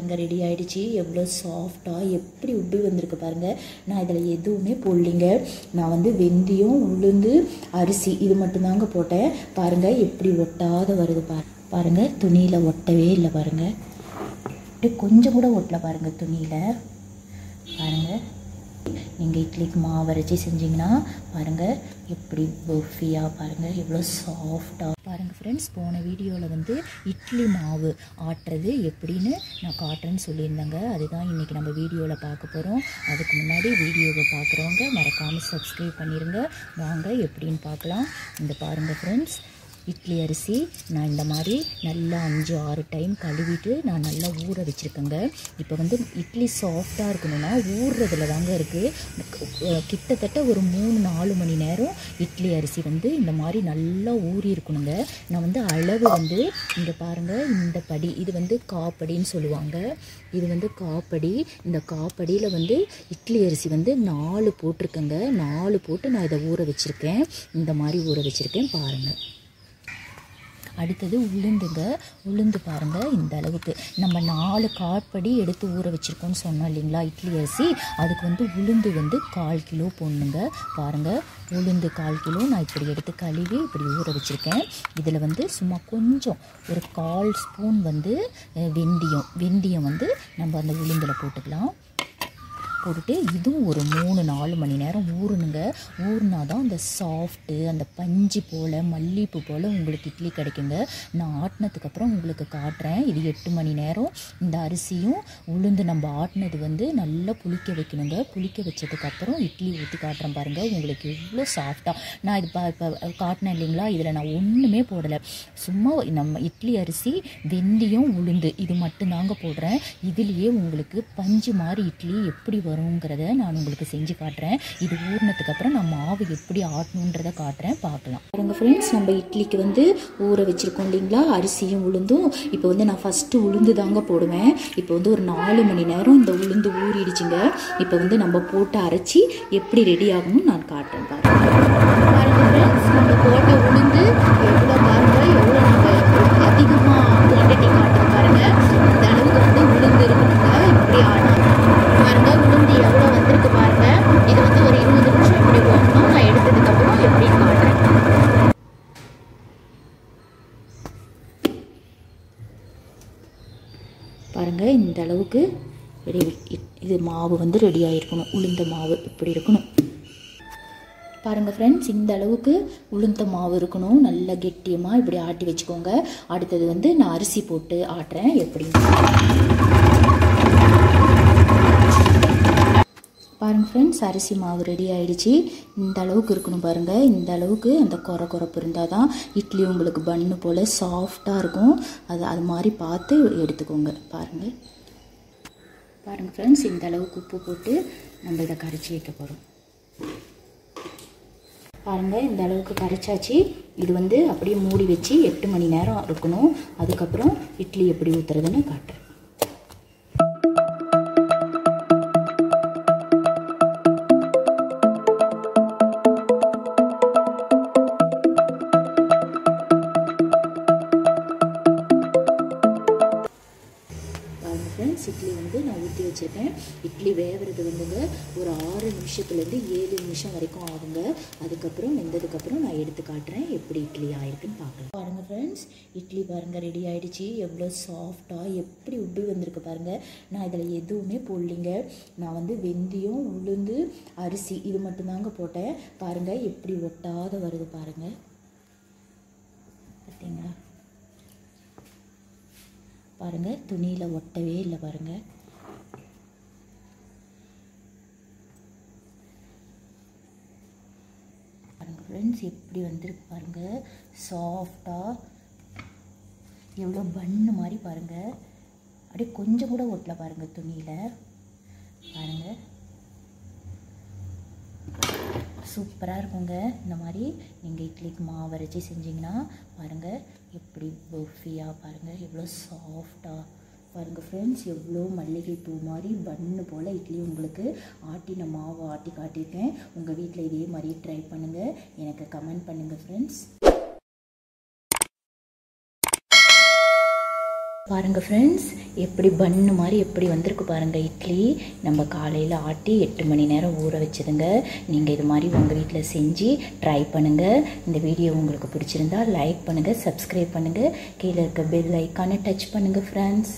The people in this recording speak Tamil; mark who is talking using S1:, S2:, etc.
S1: பாருங்க ரெடி ஆகிடுச்சி எவ்வளோ சாஃப்டாக எப்படி உப்பி வந்திருக்கு பாருங்கள் நான் இதில் எதுவுமே போடலிங்க. நான் வந்து வெந்தயம் உளுந்து அரிசி இது மட்டும்தாங்க போட்டேன். பாருங்கள் எப்படி ஒட்டாத வருது பாரு பாருங்கள் துணியில் ஒட்டவே இல்லை பாருங்கள் அப்படியே கொஞ்சம் கூட ஒட்டல பாருங்கள் துணியில். பாருங்கள் நீங்கள் இட்லிக்கு மாவு அரைச்சி செஞ்சிங்கன்னா பாருங்கள் எப்படி பஃபியாக பாருங்கள் எவ்வளோ சாஃப்டாக ஃப்ரெண்ட்ஸ் போன வீடியோவில் வந்து இட்லி மாவு ஆட்டுறது எப்படின்னு நான் காட்டுறேன்னு சொல்லியிருந்தேங்க. அதுதான் இன்றைக்கி நம்ம வீடியோவில் பார்க்க போகிறோம் அதுக்கு முன்னாடி வீடியோவை பார்க்குறவங்க மறக்காமல் சப்ஸ்கிரைப் பண்ணிடுங்க வாங்க எப்படின்னு பார்க்கலாம். இந்த பாருங்கள் ஃப்ரெண்ட்ஸ் இட்லி அரிசி நான் இந்த மாதிரி நல்லா அஞ்சு ஆறு டைம் கழுவிட்டு நான் நல்லா ஊற வச்சுருக்கேங்க. இப்போ வந்து இட்லி சாஃப்டாக இருக்கணும்னா ஊறுறதுல தாங்க இருக்குது கிட்டத்தட்ட ஒரு மூணு நாலு மணி நேரம் இட்லி அரிசி வந்து இந்த மாதிரி நல்லா ஊறி இருக்கணுங்க. நான் வந்து அளவு வந்து இங்கே பாருங்கள் இந்த படி இது வந்து காப்படின்னு சொல்லுவாங்க. இது வந்து காப்படி. இந்த காப்படியில் வந்து இட்லி அரிசி வந்து நாலு போட்டிருக்கேங்க. நாலு போட்டு நான் இதை ஊற வச்சுருக்கேன். இந்த மாதிரி ஊற வச்சுருக்கேன் பாருங்கள் அடுத்தது உளுந்துங்க. உளுந்து பாருங்கள் இந்த அளவுக்கு. நம்ம நாலு காற்படி எடுத்து ஊற வச்சுருக்கோம்னு சொன்னோம் இல்லைங்களா இட்லி அரிசி. அதுக்கு வந்து உளுந்து வந்து கால் கிலோ போடணுங்க. பாருங்கள் உளுந்து கால் கிலோ நான் இப்படி எடுத்து கழுவி இப்படி ஊற வச்சுருக்கேன். இதில் வந்து சும்மா கொஞ்சம் ஒரு கால் ஸ்பூன் வந்து வெந்தயம். வெந்தயம் வந்து நம்ம அந்த உளுந்தில் போட்டுக்கலாம். போட்டுட்டு இதுவும் ஒரு மூணு நாலு மணி நேரம் ஊறணுங்க. ஊறினா தான் அந்த சாஃப்ட்டு அந்த பஞ்சு போல் மல்லிப்பூ போல் உங்களுக்கு இட்லி கிடைக்குங்க. நான் ஆட்டினதுக்கப்புறம் உங்களுக்கு காட்டுறேன். இது எட்டு மணி நேரம். இந்த அரிசியும் உளுந்து நம்ம ஆட்டினது வந்து நல்லா புளிக்க வைக்கணுங்க. புளிக்க வச்சதுக்கப்புறம் இட்லி ஊற்றி காட்டுறேன் பாருங்கள் உங்களுக்கு எவ்வளோ சாஃப்டாக நான் இது பா இப்போ காட்டினேன் இல்லைங்களா? இதில் நான் ஒன்றுமே போடலை. சும்மா நம்ம இட்லி அரிசி வெந்தயம் உளுந்து இது மட்டும்தாங்க போடுறேன். இதுலேயே உங்களுக்கு பஞ்சு மாதிரி இட்லி எப்படி வருங்கிறத நான் உங்களுக்கு செஞ்சு காட்டுறேன். இது ஊறினதுக்கு அப்புறம் நான் மாவு எப்படி ஆட்டணுன்றதை காட்டுறேன். பார்க்கலாம். பாருங்கள் ஃப்ரெண்ட்ஸ் நம்ம இட்லிக்கு வந்து ஊற வச்சுருக்கோம் இல்லைங்களா? அரிசியும் உளுந்தும். இப்போ வந்து நான் ஃபஸ்ட்டு உளுந்து தாங்க போடுவேன். இப்போ வந்து ஒரு நாலு மணி நேரம் இந்த உளுந்து ஊறிடுச்சுங்க. இப்போ வந்து நம்ம போட்டு அரைச்சி எப்படி ரெடி ஆகணும்னு நான் காட்டுறேன். பாருங்கள் ஃப்ரெண்ட்ஸ் நம்ம போட்ட உளுந்து எவ்வளோ பாருங்கள் எவ்வளோ நம்ம அதிகமாக குவான்டிட்டி காட்டுது பாருங்க இந்த அளவுக்கு வந்து உளுந்து இருக்குங்க இப்படி ஆனால் பாருங்க உளுந்து எவ்வளோ வந்திருக்கு பாருங்க இது வந்து ஒரு இருபது நிமிஷம் இப்படி போகணும் நான் எடுத்ததுக்கப்புறம் எப்படின்னு காட்டுறேன் பாருங்க இந்த அளவுக்கு ரெடி இது மாவு வந்து ரெடி ஆகிருக்கணும் உளுந்த மாவு இப்படி இருக்கணும். பாருங்கள் ஃப்ரெண்ட்ஸ் இந்த அளவுக்கு உளுந்த மாவு இருக்கணும். நல்லா கெட்டியமாக இப்படி ஆட்டி வச்சுக்கோங்க. அடுத்தது வந்து நான் அரிசி போட்டு ஆட்டுறேன். எப்படின்னு பாருங்க ஃப்ரெண்ட்ஸ் அரிசி மாவு ரெடி ஆகிடுச்சி இந்த அளவுக்கு இருக்கணும் பாருங்கள் இந்த அளவுக்கு அந்த குறை குறைப்பு இருந்தால் தான் இட்லி உங்களுக்கு பன்னு போல் சாஃப்டாக இருக்கும். அது அது மாதிரி பார்த்து எடுத்துக்கோங்க. பாருங்கள் பாருங்கள் ஃப்ரெண்ட்ஸ் இந்த அளவுக்கு உப்பு போட்டு நம்ம இதை கரைச்சி வைக்க போகிறோம் பாருங்கள் இந்த அளவுக்கு கரைச்சாச்சு. இது வந்து அப்படியே மூடி வச்சு எட்டு மணி நேரம் இருக்கணும். அதுக்கப்புறம் இட்லி எப்படி ஊற்றுறதுன்னு காட்டுறேன். பாருங்க ஃப்ரெண்ட்ஸ் இட்லி வந்து நான் ஊற்றி வச்சுருக்கேன். இட்லி வேகிறது வந்துங்க ஒரு ஆறு நிமிஷத்துலேருந்து ஏழு நிமிஷம் வரைக்கும் ஆகுங்க. அதுக்கப்புறம் வெந்ததுக்கப்புறம் நான் எடுத்து காட்டுறேன் எப்படி இட்லி ஆயிருக்குன்னு பார்க்கலாம். பாருங்கள் ஃப்ரெண்ட்ஸ் இட்லி பாருங்கள் ரெடி ஆகிடுச்சி எவ்வளோ சாஃப்டாக எப்படி உப்பி வந்திருக்கு பாருங்கள் நான் இதில் எதுவுமே போடலிங்க. நான் வந்து வெந்தயம் உளுந்து அரிசி இது மட்டும்தாங்க போட்டேன். பாருங்கள் எப்படி ஒட்டாத வருது பாருங்கள் பார்த்தீங்களா? பாருங்கள் துணியில் ஒட்டவே இல்லை பாருங்கள் பாருங்கள் ஃப்ரெண்ட்ஸ் எப்படி வந்திருக்கு பாருங்கள் சாஃப்டாக எவ்வளோ பண்ணு மாதிரி பாருங்கள் அப்படியே கொஞ்சம் கூட ஒட்டலை பாருங்கள் துணியில். பாருங்கள் சூப்பராக இருக்குங்க. இந்த மாதிரி நீங்கள் இட்லிக்கு மாவு அரைச்சி செஞ்சிங்கன்னா பாருங்கள் எப்படி பஃபியாக பாருங்கள் எவ்வளோ சாஃப்டாக பாருங்கள் ஃப்ரெண்ட்ஸ் எவ்வளோ மல்லிகைப்பூ மாதிரி பண்ணு போல் இட்லி உங்களுக்கு ஆட்டின மாவு ஆட்டி காட்டியிருக்கேன். உங்கள் வீட்டில் இதே மாதிரி ட்ரை பண்ணுங்கள் எனக்கு கமெண்ட் பண்ணுங்கள் ஃப்ரெண்ட்ஸ் பாருங்கள் ஃப்ரெண்ட்ஸ் எப்படி பன்னு மாதிரி எப்படி வந்திருக்கு பாருங்கள் இட்லி நம்ம காலையில் ஆட்டி எட்டு மணி நேரம் ஊற வச்சுதுங்க. நீங்கள் இது மாதிரி உங்கள் வீட்டில் செஞ்சு ட்ரை பண்ணுங்கள் இந்த வீடியோ உங்களுக்கு பிடிச்சிருந்தா லைக் பண்ணுங்கள் சப்ஸ்கிரைப் பண்ணுங்கள் கீழே இருக்க பெல் ஐக்கானை டச் பண்ணுங்கள் ஃப்ரெண்ட்ஸ்